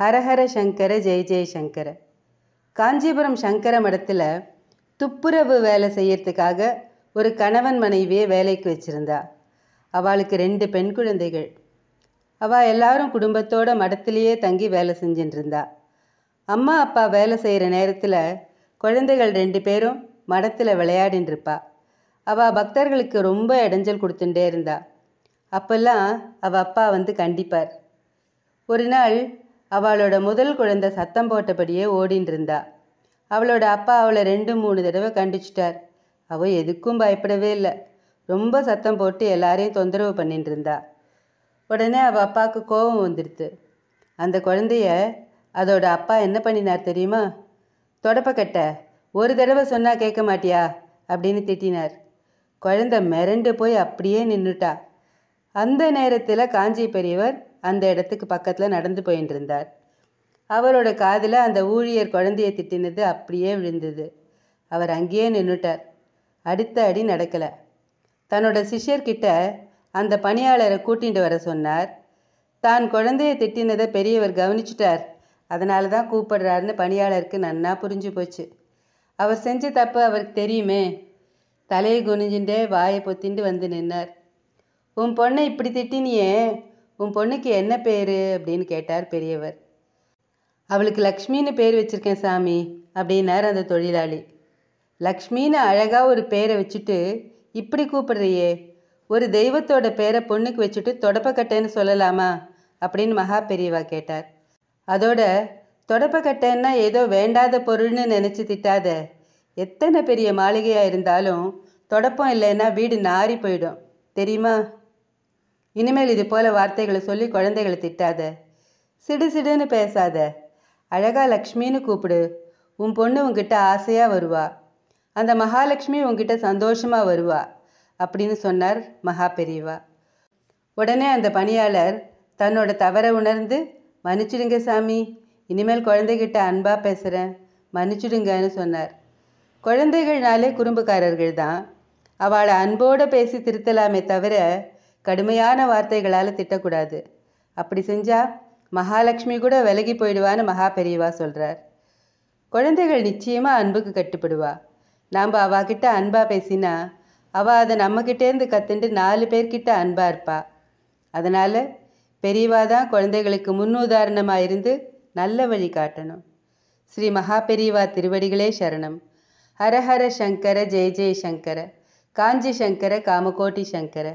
ஹரஹர சங்கர ஜெய ஜெய சங்கர. காஞ்சிபுரம் சங்கர மடத்தில் துப்புரவு வேலை செய்யறதுக்காக ஒரு கணவன் மனைவியை வேலைக்கு வச்சுருந்தா. அவளுக்கு ரெண்டு பெண் குழந்தைகள். அவள் எல்லாரும் குடும்பத்தோட மடத்திலேயே தங்கி வேலை செஞ்சுட்டு இருந்தா அம்மா அப்பா வேலை செய்கிற நேரத்தில் குழந்தைகள் ரெண்டு பேரும் மடத்தில் விளையாடின்னு இருப்பா அவள் பக்தர்களுக்கு ரொம்ப இடைஞ்சல் கொடுத்துட்டே இருந்தா. அப்போல்லாம் அவள் அப்பா வந்து கண்டிப்பார். ஒரு நாள் அவளோட முதல் குழந்தை சத்தம் போட்டபடியே ஓடின்னு இருந்தா அவளோட அப்பா அவளை ரெண்டு மூணு தடவை கண்டிச்சிட்டார். அவள் எதுக்கும் பயப்படவே இல்லை. ரொம்ப சத்தம் போட்டு எல்லாரையும் தொந்தரவு பண்ணிட்டு இருந்தா உடனே அவள் அப்பாவுக்கு கோபம் வந்துடுது அந்த குழந்தைய அதோட அப்பா என்ன பண்ணினார் தெரியுமா? தொடப்பக்கட்ட ஒரு தடவை சொன்னால் கேட்க மாட்டியா? அப்படின்னு திட்டினார். குழந்தை மிரண்டு போய் அப்படியே நின்றுட்டா அந்த நேரத்தில் காஞ்சி பெரியவர் அந்த இடத்துக்கு பக்கத்தில் நடந்து போயின்னு இருந்தார். அவரோட காதில் அந்த ஊழியர் குழந்தையை திட்டினது அப்படியே விழுந்தது. அவர் அங்கேயே நின்றுட்டார் அடுத்த அடி நடக்கலை. தன்னோட சிஷ்யர்கிட்ட அந்த பணியாளரை கூட்டிகிட்டு வர சொன்னார். தான் குழந்தையை திட்டினதை பெரியவர் கவனிச்சிட்டார். அதனால தான் கூப்பிடுறாருன்னு பணியாளருக்கு நன்னா புரிஞ்சு போச்சு. அவர் செஞ்ச தப்பு அவருக்கு தெரியுமே. தலையை குனிஞ்சுட்டே வாயை பொத்திண்டு வந்து நின்னார். உன் பொண்ணை இப்படி திட்டினியே. உன் பொண்ணுக்கு என்ன பேர் அப்படின்னு கேட்டார் பெரியவர். அவளுக்கு லக்ஷ்மின்னு பேர் வச்சுருக்கேன் சாமி அப்படின்னார் அந்த தொழிலாளி. லக்ஷ்மின்னு அழகாக ஒரு பேரை வச்சுட்டு இப்படி கூப்பிடுறியே ஒரு தெய்வத்தோட பேரை பொண்ணுக்கு வச்சுட்டு தொடப்பக்கட்டைன்னு சொல்லலாமா அப்படின்னு மகா பெரியவா கேட்டார். அதோட தொடப்பக்கட்டைன்னா ஏதோ வேண்டாத பொருள்னு நினச்சி திட்டாத எத்தனை பெரிய மாளிகையாக இருந்தாலும் தொடப்பம் இல்லைன்னா வீடு நாறி போயிடும். தெரியுமா? இனிமேல் இது போல வார்த்தைகளை சொல்லி குழந்தைகளை திட்டாத. சிடு சிடுன்னு பேசாத. அழகா லக்ஷ்மின்னு கூப்பிடு. உன் பொண்ணு உங்ககிட்ட ஆசையாக வருவா. அந்த மகாலட்சுமி உங்ககிட்ட சந்தோஷமாக வருவா அப்படின்னு சொன்னார் மகா பெரியவா. உடனே அந்த பணியாளர் தன்னோட தவறை உணர்ந்து மன்னிச்சிடுங்க சாமி இனிமேல் குழந்தைகிட்ட அன்பாக பேசுகிறேன் மன்னிச்சிடுங்கன்னு சொன்னார். குழந்தைகள்னாலே குறும்புக்காரர்கள் தான். அவளை அன்போடு பேசி திருத்தலாமே தவிர கடுமையான வார்த்தைகளால் திட்டக்கூடாது. அப்படி செஞ்சால் மகாலட்சுமி கூட விலகி போயிடுவான்னு மகா பெரியவா சொல்கிறார் குழந்தைகள் நிச்சயமாக அன்புக்கு கட்டுப்படுவா. நாம் அவாகிட்ட அன்பாக பேசினா அவள் அதை நம்மக்கிட்டேருந்து கற்றுண்டு நாலு பேர்கிட்ட அன்பாக இருப்பா. அதனால் பெரியவா தான் குழந்தைகளுக்கு முன்னுதாரணமாக இருந்து நல்ல வழி காட்டணும். ஸ்ரீ மகா பெரியவா திருவடிகளே சரணம். ஹரஹர சங்கர ஜெய ஜெய சங்கர. காஞ்சி சங்கர காமகோட்டி சங்கர.